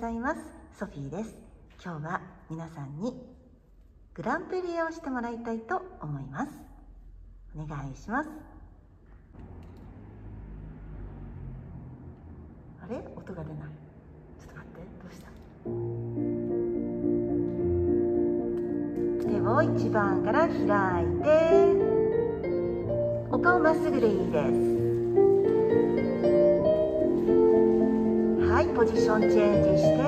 ざいます。ソフィーです。今日は皆さんにグランプリをしてもらいたいと思います。お願いします。あれ？音が出ない。ちょっと待って。どうした？手を一番から開いてお顔まっすぐでいいです。ポジションチェンジして。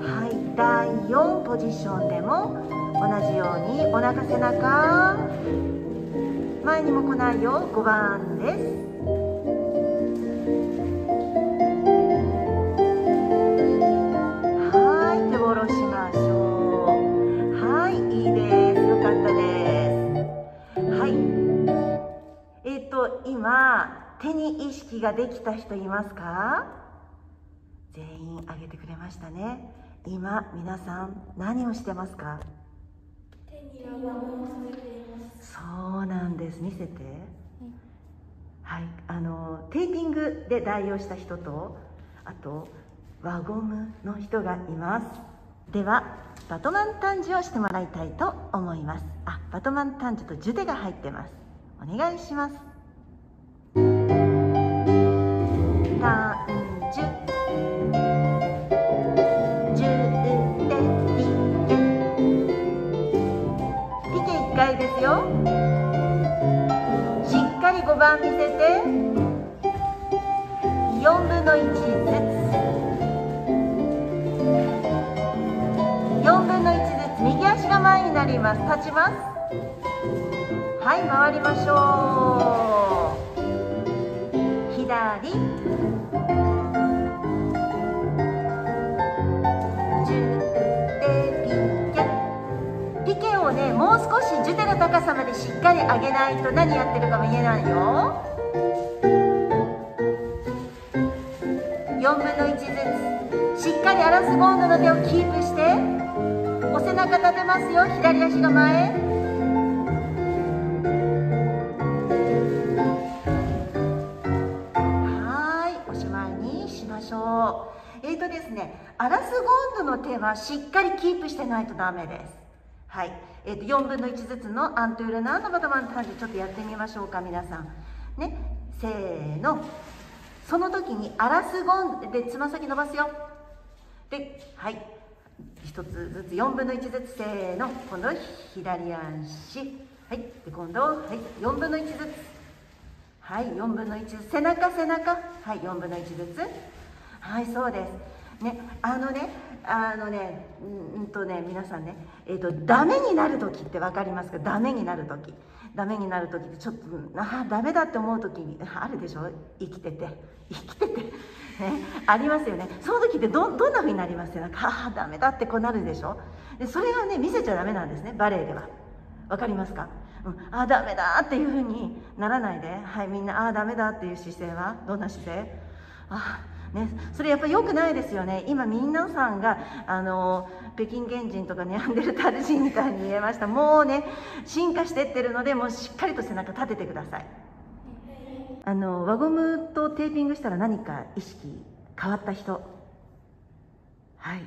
はい第4ポジションでも同じようにお腹背中。前にも来ないよ。5番です。今手を下ろしましょう。はいいいです。に意識ができた人いますか？全員挙げてくれましたね。今皆さん何をしてますか？そうなんです。見せて。はい。あのテーピングで代用した人とあと輪ゴムの人がいます。ではバトマンタンジをしてもらいたいと思います。あバトマンタンジとジュテが入ってます。お願いします番見せて。4分の1ずつ4分の1ずつ右足が前になります。立ちます。はい回りましょう。左。高さまでしっかり上げないと何やってるかも言えないよ。4分の1ずつしっかりアラスボンドの手をキープしてお背中立てますよ。左足が前。はい。おしまいにしましょう。えーとですねアラスゴンドの手はしっかりキープしてないとダメです。はい、えー、と4分の1ずつのアントゥールナーのバトマンタンジちょっとやってみましょうか皆さん。ね。せーの。その時にアラスゴンでつま先伸ばすよ。ではい。1つずつ4分の1ずつせーの。今度は左足。はい。で今度はい。4分の1ずつ。はい。4分の1背中背中。はい。4分の1ずつ。はいそうです。ねあのねあのねうんとね皆さんねえっ、ー、とダメになる時って分かりますか？ダメになる時。ダメになる時ってちょっとああダメだって思う時にあるでしょ？生きてて。生きてて。ねありますよね。その時ってどどんな風になりますよ？なんかああダメだってこうなるでしょ？でそれがね見せちゃダメなんですねバレエでは。分かりますか？うん、ああダメだっていう風にならないで。はいみんなああダメだっていう姿勢は？どんな姿勢？ああね、それやっぱり良くないですよね。今皆さんがあの北京原人とかネアンデルタール人みたいに見えました。もうね進化してってるのでもうしっかりと背中立ててください。あの輪ゴムとテーピングしたら何か意識変わった人。はい。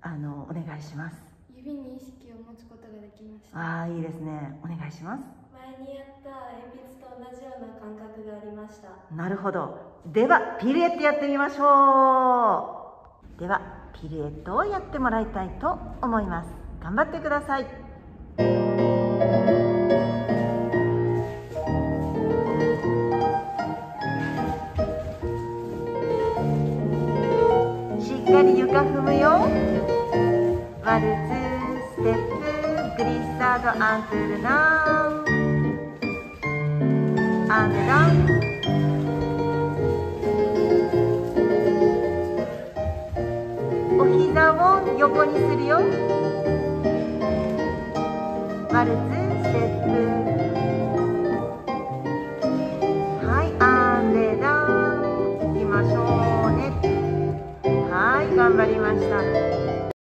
あのお願いします。指に意識を持つことができました。ああいいですね。お願いします。前にやった鉛筆と同じような感覚がありました。なるほど。ではピルエットやってみましょう。ではピルエットをやってもらいたいと思います。頑張ってください。しっかり床踏むよ。ワルツステップグリッサードアントゥルナーアンダン。横にするよ。ワルツステップ。はいアンデダンいきましょうね。はい頑張りました。